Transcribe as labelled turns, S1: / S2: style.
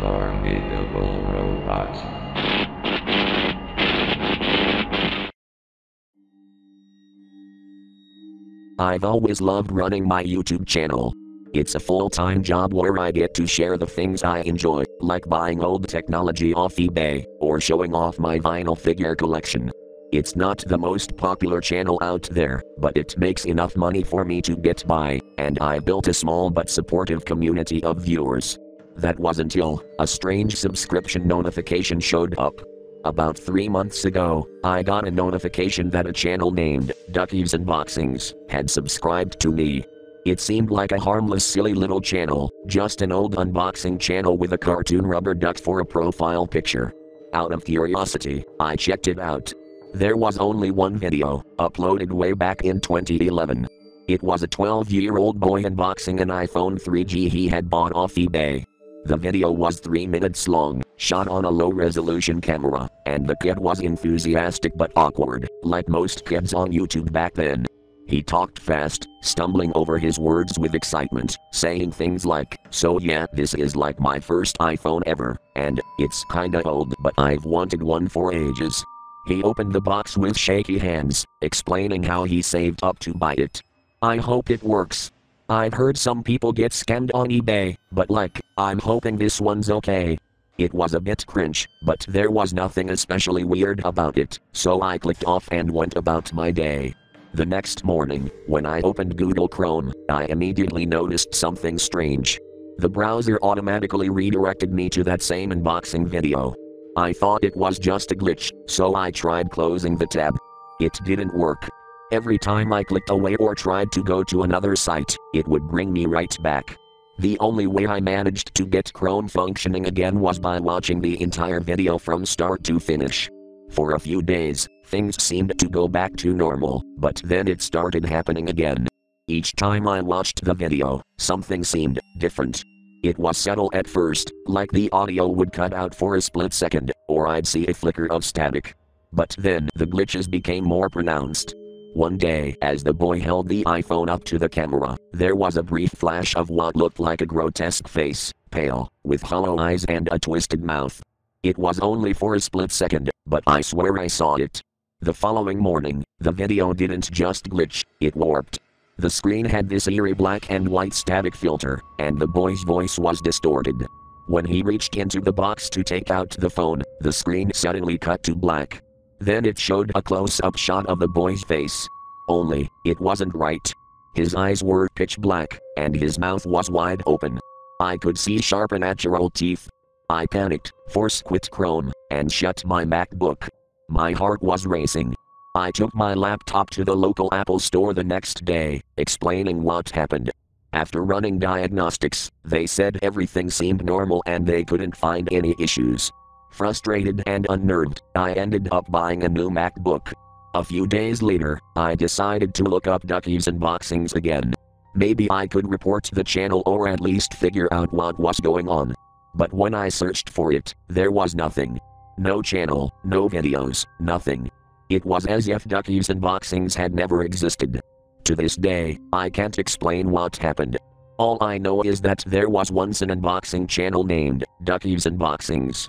S1: Formidable robot.
S2: I've always loved running my YouTube channel. It's a full time job where I get to share the things I enjoy, like buying old technology off eBay, or showing off my vinyl figure collection. It's not the most popular channel out there, but it makes enough money for me to get by, and I built a small but supportive community of viewers. That was until a strange subscription notification showed up. About three months ago, I got a notification that a channel named Ducky's Unboxings had subscribed to me. It seemed like a harmless, silly little channel, just an old unboxing channel with a cartoon rubber duck for a profile picture. Out of curiosity, I checked it out. There was only one video, uploaded way back in 2011. It was a 12 year old boy unboxing an iPhone 3G he had bought off eBay. The video was 3 minutes long, shot on a low resolution camera, and the kid was enthusiastic but awkward, like most kids on YouTube back then. He talked fast, stumbling over his words with excitement, saying things like, So yeah, this is like my first iPhone ever, and it's kinda old, but I've wanted one for ages. He opened the box with shaky hands, explaining how he saved up to buy it. I hope it works. I've heard some people get scammed on eBay, but like, I'm hoping this one's okay. It was a bit cringe, but there was nothing especially weird about it, so I clicked off and went about my day. The next morning, when I opened Google Chrome, I immediately noticed something strange. The browser automatically redirected me to that same unboxing video. I thought it was just a glitch, so I tried closing the tab. It didn't work. Every time I clicked away or tried to go to another site, it would bring me right back. The only way I managed to get Chrome functioning again was by watching the entire video from start to finish. For a few days, things seemed to go back to normal, but then it started happening again. Each time I watched the video, something seemed different. It was subtle at first, like the audio would cut out for a split second, or I'd see a flicker of static. But then the glitches became more pronounced. One day, as the boy held the iPhone up to the camera, there was a brief flash of what looked like a grotesque face, pale, with hollow eyes and a twisted mouth. It was only for a split second, but I swear I saw it. The following morning, the video didn't just glitch, it warped. The screen had this eerie black and white static filter, and the boy's voice was distorted. When he reached into the box to take out the phone, the screen suddenly cut to black. Then it showed a close up shot of the boy's face. Only, it wasn't right. His eyes were pitch black, and his mouth was wide open. I could see sharp natural teeth. I panicked, force quit Chrome, and shut my MacBook. My heart was racing. I took my laptop to the local Apple store the next day, explaining what happened. After running diagnostics, they said everything seemed normal and they couldn't find any issues. Frustrated and unnerved, I ended up buying a new MacBook. A few days later, I decided to look up Ducky's unboxings again. Maybe I could report the channel or at least figure out what was going on. But when I searched for it, there was nothing. No channel, no videos, nothing. It was as if Ducky's unboxings had never existed. To this day, I can't explain what happened. All I know is that there was once an unboxing channel named Ducky's Unboxings.